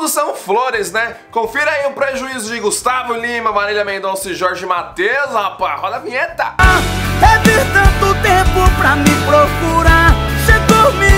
tudo são flores, né? Confira aí o prejuízo de Gustavo Lima, Marília Mendonça e Jorge Matheus, rapaz. Roda a vinheta. É vir tanto tempo pra me procurar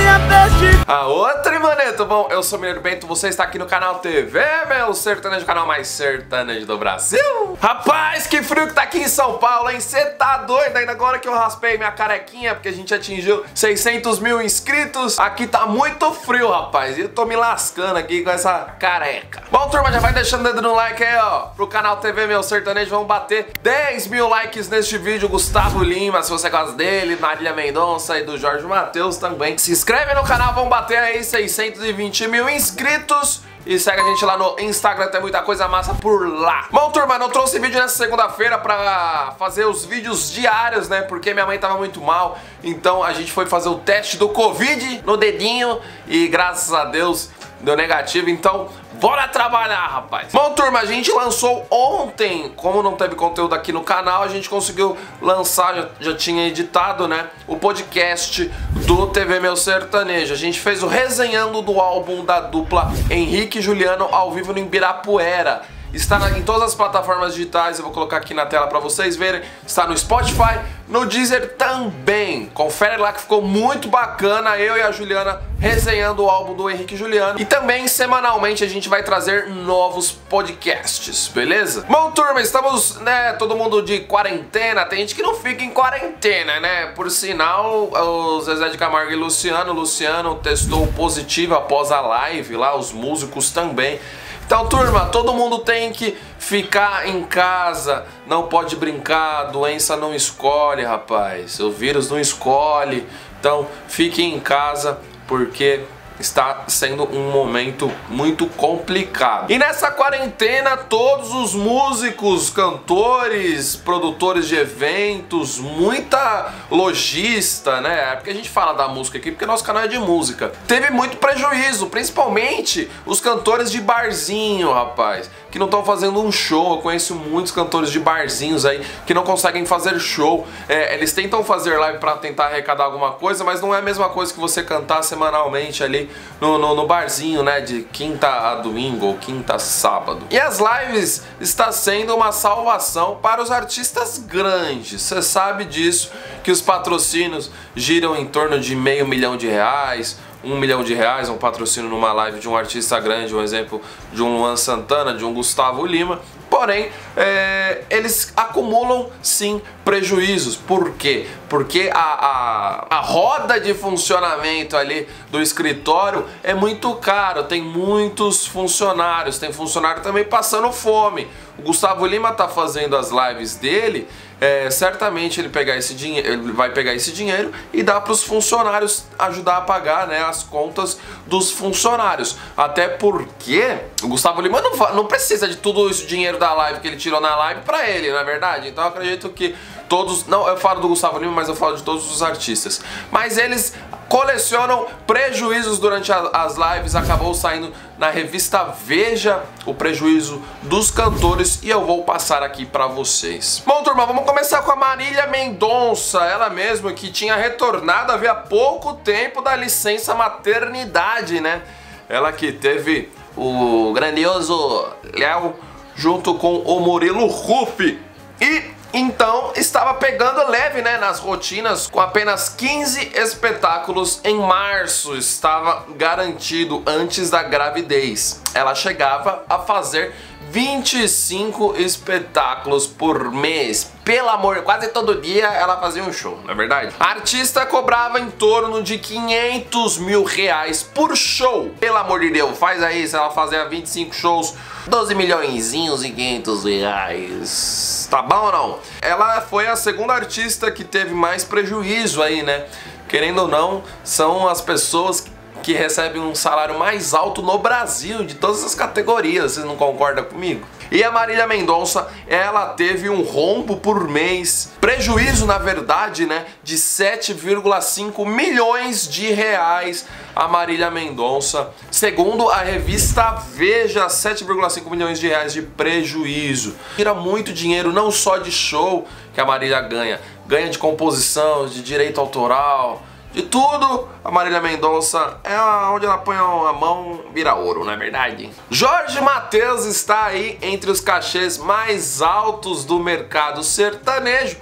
minha de A outra, maneto. Bom, eu sou o Mineiro Bento, você está aqui no canal TV, meu sertanejo, canal mais sertanejo do Brasil. Rapaz, que frio que tá aqui em São Paulo, hein? Você tá doido ainda agora que eu raspei minha carequinha, porque a gente atingiu 600 mil inscritos. Aqui tá muito frio, rapaz, e eu tô me lascando aqui com essa careca. Bom, turma, já vai deixando o dedo no like aí, ó, pro canal TV Meu Sertanejo. Vamos bater 10 mil likes neste vídeo. Gustavo Lima, se você gosta dele, Marília Mendonça e do Jorge Matheus também. Se inscreve no canal, vamos bater aí 620 mil inscritos. E segue a gente lá no Instagram, tem muita coisa massa por lá. Bom, turma, não trouxe vídeo nessa segunda-feira pra fazer os vídeos diários, né? Porque minha mãe tava muito mal. Então a gente foi fazer o teste do Covid no dedinho e graças a Deus deu negativo. Então Bora trabalhar, rapaz! Bom, turma, a gente lançou ontem, como não teve conteúdo aqui no canal, a gente conseguiu lançar, já, já tinha editado, né, o podcast do TV Meu Sertanejo. A gente fez o resenhando do álbum da dupla Henrique e Juliano ao vivo no Ibirapuera. Está na, em todas as plataformas digitais, eu vou colocar aqui na tela para vocês verem. Está no Spotify, no Deezer também. Confere lá que ficou muito bacana, eu e a Juliana resenhando o álbum do Henrique Juliano. E também, semanalmente, a gente vai trazer novos podcasts, beleza? Bom, turma, estamos, né, todo mundo de quarentena. Tem gente que não fica em quarentena, né? Por sinal, o Zezé de Camargo e Luciano. Luciano testou positivo após a live lá, os músicos também. Então, turma, todo mundo tem que ficar em casa, não pode brincar, doença não escolhe, rapaz. O vírus não escolhe. Então, fiquem em casa porque está sendo um momento muito complicado. E nessa quarentena, todos os músicos, cantores, produtores de eventos, muita lojista, né? É porque a gente fala da música aqui porque nosso canal é de música. Teve muito prejuízo, principalmente os cantores de barzinho, rapaz, que não estão fazendo um show. Eu conheço muitos cantores de barzinhos aí que não conseguem fazer show. É, eles tentam fazer live para tentar arrecadar alguma coisa, mas não é a mesma coisa que você cantar semanalmente ali no, no, no, barzinho, né? De quinta a domingo ou quinta a sábado. E as lives está sendo uma salvação para os artistas grandes. Você sabe disso, que os patrocínios giram em torno de meio milhão de reais, um milhão de reais, um patrocínio numa live de um artista grande, um exemplo de um Luan Santana, de um Gustavo Lima. Porém, é, eles acumulam sim prejuízos. Por quê? Porque a, a, a roda de funcionamento ali do escritório é muito caro, tem muitos funcionários, tem funcionário também passando fome. O Gustavo Lima tá fazendo as lives dele é, certamente ele, pegar esse dinheiro, ele vai pegar esse dinheiro e dar para os funcionários ajudar a pagar né, as contas dos funcionários. Até porque o Gustavo Lima não, não precisa de tudo esse dinheiro da live que ele tirou na live para ele, não é verdade? Então eu acredito que todos, não, eu falo do Gustavo Lima, mas eu falo de todos os artistas. Mas eles colecionam prejuízos durante as lives, acabou saindo na revista Veja o prejuízo dos cantores e eu vou passar aqui para vocês. Bom, turma, vamos começar com a Marília Mendonça, ela mesma que tinha retornado havia pouco tempo da licença maternidade, né? Ela que teve o grandioso Léo junto com o Murilo Ruff e então estava pegando leve né, nas rotinas com apenas 15 espetáculos em março, estava garantido antes da gravidez. Ela chegava a fazer 25 espetáculos por mês. Pelo amor, quase todo dia ela fazia um show, não é verdade? A artista cobrava em torno de 500 mil reais por show. Pelo amor de Deus, faz aí, se ela fazia 25 shows, 12 milhões e 500 reais. Tá bom ou não? Ela foi a segunda artista que teve mais prejuízo aí, né? Querendo ou não, são as pessoas que recebe um salário mais alto no Brasil, de todas as categorias, vocês não concordam comigo? E a Marília Mendonça, ela teve um rombo por mês, prejuízo na verdade, né, de 7,5 milhões de reais a Marília Mendonça. Segundo a revista Veja, 7,5 milhões de reais de prejuízo. Tira muito dinheiro não só de show que a Marília ganha, ganha de composição, de direito autoral, de tudo, a Marília Mendonça é onde ela põe a mão, vira ouro, não é verdade? Jorge Mateus está aí entre os cachês mais altos do mercado sertanejo.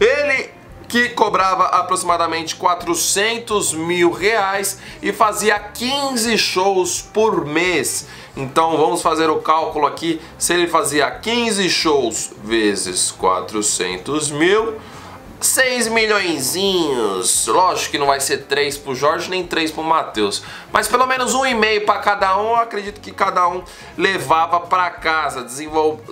Ele que cobrava aproximadamente 400 mil reais e fazia 15 shows por mês. Então vamos fazer o cálculo aqui, se ele fazia 15 shows vezes 400 mil, 6 milhõeszinhos. Lógico que não vai ser 3 pro Jorge nem 3 pro Matheus, mas pelo menos um e meio para cada um, eu acredito que cada um levava para casa,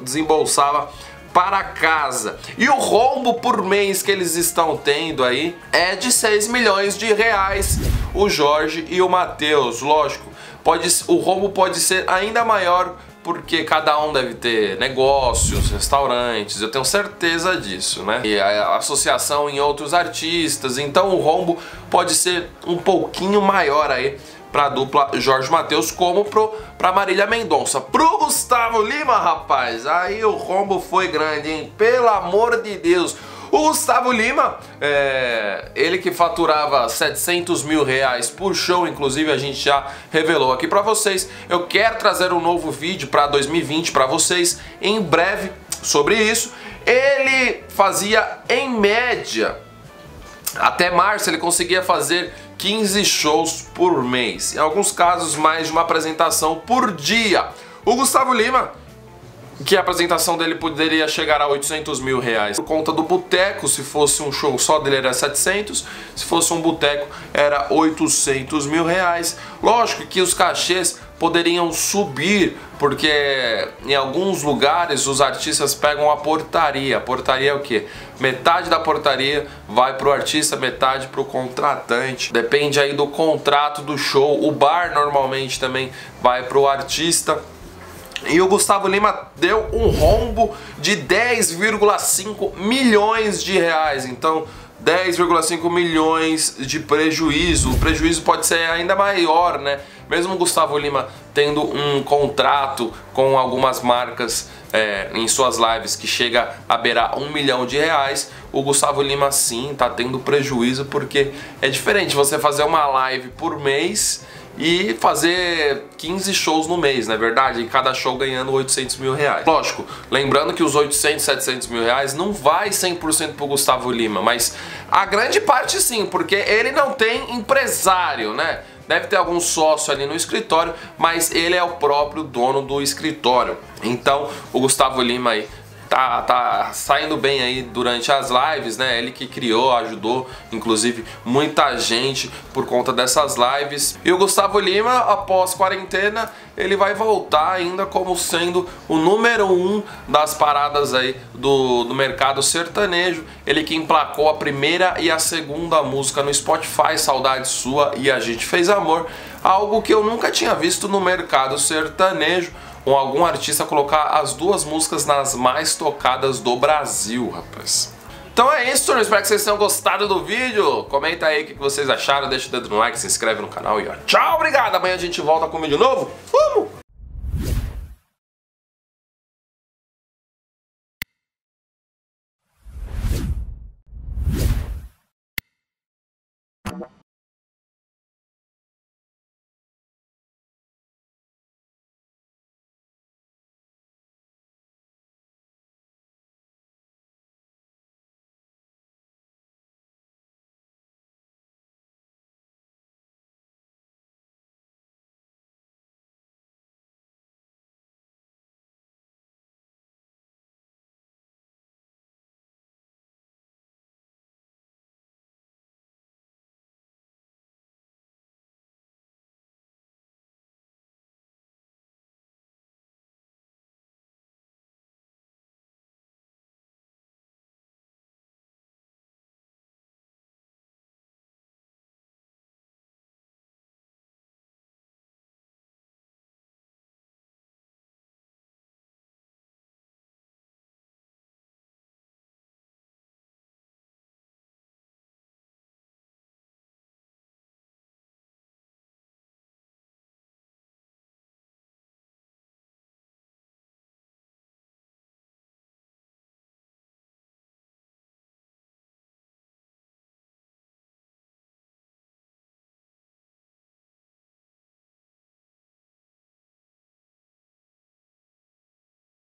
desembolsava para casa. E o rombo por mês que eles estão tendo aí é de 6 milhões de reais. O Jorge e o Matheus, lógico. Pode, o rombo pode ser ainda maior porque cada um deve ter negócios, restaurantes, eu tenho certeza disso, né? E a associação em outros artistas, então o rombo pode ser um pouquinho maior aí para a dupla Jorge Matheus, como pro, pra Marília Mendonça. Pro Gustavo Lima, rapaz, aí o rombo foi grande, hein? Pelo amor de Deus. O Gustavo Lima, é, ele que faturava 700 mil reais por show, inclusive a gente já revelou aqui para vocês. Eu quero trazer um novo vídeo para 2020 para vocês em breve sobre isso. Ele fazia em média até março ele conseguia fazer 15 shows por mês, em alguns casos mais de uma apresentação por dia. O Gustavo Lima, que a apresentação dele poderia chegar a 800 mil reais por conta do boteco, se fosse um show só dele era 700, se fosse um boteco era 800 mil reais. Lógico que os cachês poderiam subir, porque em alguns lugares os artistas pegam a portaria. A portaria é o que? Metade da portaria vai para o artista, metade para o contratante. Depende aí do contrato do show. O bar normalmente também vai para o artista. E o Gustavo Lima deu um rombo de 10,5 milhões de reais. Então, 10,5 milhões de prejuízo. O prejuízo pode ser ainda maior, né? Mesmo o Gustavo Lima tendo um contrato com algumas marcas é, em suas lives que chega a beirar um milhão de reais, o Gustavo Lima sim tá tendo prejuízo porque é diferente você fazer uma live por mês e fazer 15 shows no mês, não é verdade? E cada show ganhando 800 mil reais. Lógico, lembrando que os 800, 700 mil reais não vai 100% pro Gustavo Lima, mas a grande parte sim, porque ele não tem empresário, né? Deve ter algum sócio ali no escritório, mas ele é o próprio dono do escritório. Então, o Gustavo Lima aí tá, tá saindo bem aí durante as lives, né? Ele que criou, ajudou, inclusive, muita gente por conta dessas lives. E o Gustavo Lima, após quarentena, ele vai voltar ainda como sendo o número um das paradas aí do, do mercado sertanejo. Ele que emplacou a primeira e a segunda música no Spotify, Saudade Sua e A Gente Fez Amor. Algo que eu nunca tinha visto no mercado sertanejo com algum artista colocar as duas músicas nas mais tocadas do Brasil, rapaz. Então é isso, turma. Espero que vocês tenham gostado do vídeo. Comenta aí o que vocês acharam, deixa o dedo no like, se inscreve no canal e ó, tchau, obrigado. Amanhã a gente volta com um vídeo novo. Vamos!